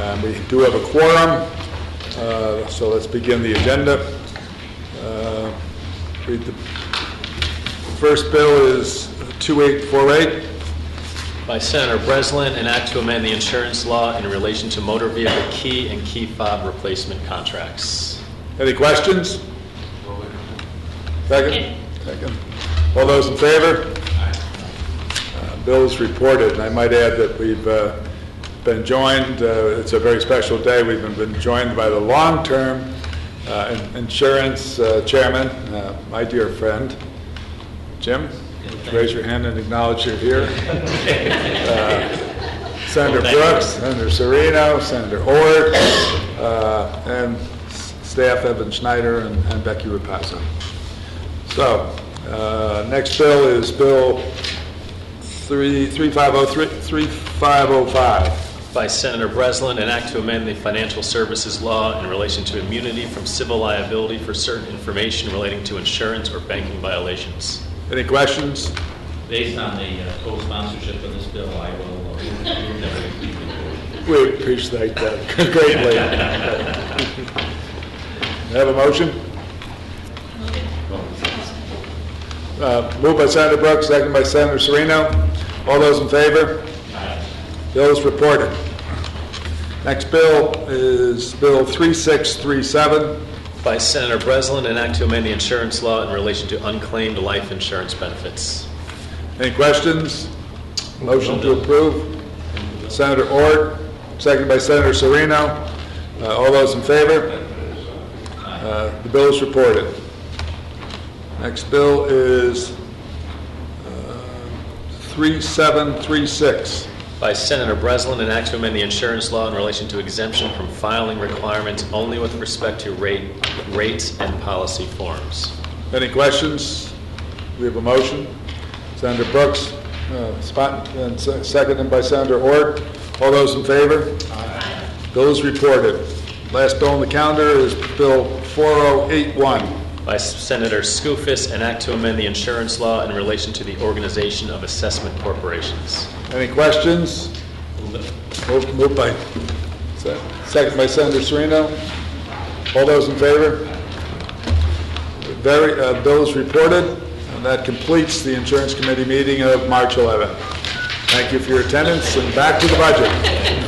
Um, We do have a quorum, uh, so let's begin the agenda. Uh, Read the First bill is 2848. By Senator Breslin, an act to amend the insurance law in relation to motor vehicle key and key fob replacement contracts. Any questions? Second? Second. All those in favor? Uh, Bill is reported, and I might add that we've uh, been joined, uh, it's a very special day, we've been- been joined by the long-term uh, insurance uh, chairman, uh, my dear friend, Jim. Raise your hand and acknowledge you're here. Uh, Senator Brooks, Senator Serino, Senator Ortt, uh, and staff Evan Schneider and and Becky Rapazzo. So, uh, next bill is Bill 3 3503 3505. By Senator Breslin, an act to amend the financial services law in relation to immunity from civil liability for certain information relating to insurance or banking violations. Any questions? Based on the uh, co-sponsorship of this bill, I will uh, move that we leave it. We appreciate that greatly. Have a motion? Uh, Moved by Senator Brooks, second by Senator Serino. All those in favor? Bill is reported. Next bill is Bill 3637. By Senator Breslin, an act to amend the insurance law in relation to unclaimed life insurance benefits. Any questions? Motion to approve. Senator Ortt, seconded by Senator Serino. Uh, All those in favor? Uh, The bill is reported. Next bill is uh, 3736. By Senator Breslin, an act to amend the insurance law in relation to exemption from filing requirements only with respect to rate, rates and policy forms. Any questions? We have a motion. Senator Brooks, uh, spot, and se- seconded by Senator Ortt. All those in favor? Bill is reported. Last bill on the calendar is Bill 4081. By Senator Skoufis, an act to amend the insurance law in relation to the organization of assessment corporations. Any questions? Moved moved by, second by Senator Serino. All those in favor? Very, uh, bill is reported, and that completes the Insurance Committee meeting of March 11th. Thank you for your attendance, and back to the budget.